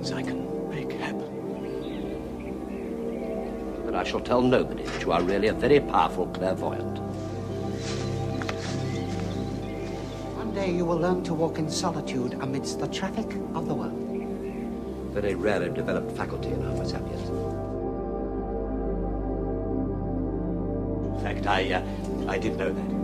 things I can make happen. But I shall tell nobody that you are really a very powerful clairvoyant. One day you will learn to walk in solitude amidst the traffic of the world. Very rarely developed faculty in Homo sapiens. In fact, I, uh, I did know that.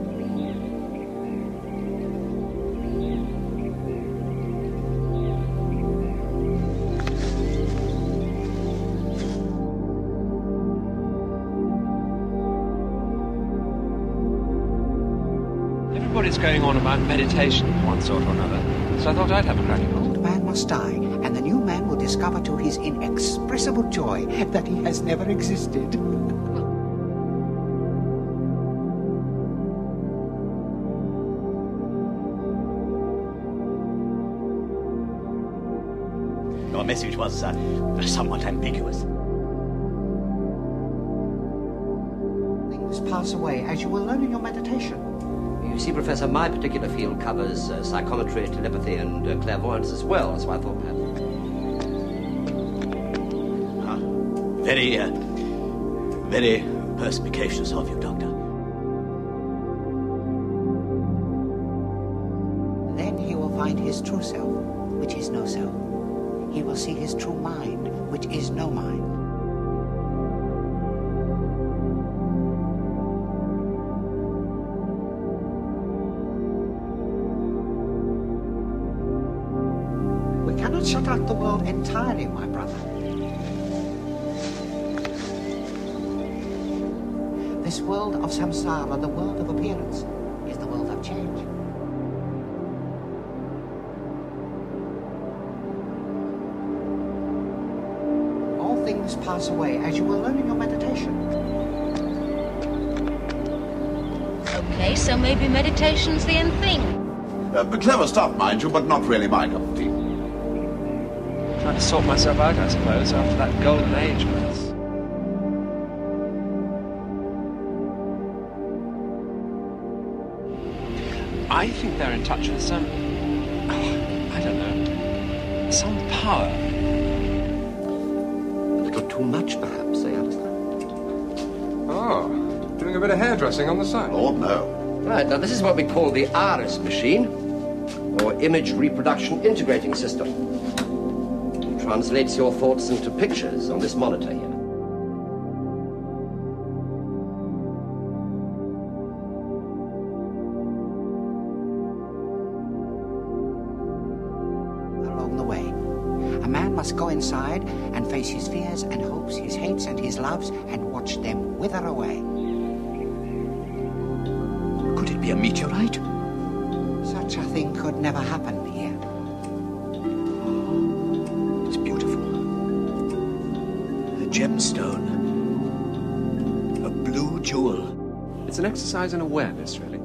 Everybody's going on about meditation of one sort or another, so I thought I'd have a crack at it. Old man must die, and the new man will discover to his inexpressible joy that he has never existed. Your message was uh, somewhat ambiguous. Things pass away as you will learn in your meditation. You see, Professor, my particular field covers uh, psychometry, telepathy, and uh, clairvoyance as well, so I thought perhaps. Ah, very, uh, very perspicacious of you, Doctor. Then he will find his true self, which is no self. He will see his true mind, which is no mind. Cannot shut out the world entirely, my brother. This world of samsara, the world of appearance, is the world of change. All things pass away, as you will learn in your meditation. Okay, so maybe meditation's the end thing. Uh, clever stuff, mind you, but not really my cup of tea. Trying to sort myself out, I suppose, after that golden age mess. I think they're in touch with some. oh, I don't know. Some power. A little too much, perhaps, eh, Alistair? Oh, doing a bit of hairdressing on the side. Oh, no. Right, now this is what we call the IRIS machine, or Image Reproduction Integrating System. It translates your thoughts into pictures on this monitor here. along the way. A man must go inside and face his fears and hopes, his hates and his loves, and watch them wither away. Could it be a meteorite? Such a thing could never happen here. Gemstone. A blue jewel. It's an exercise in awareness, really.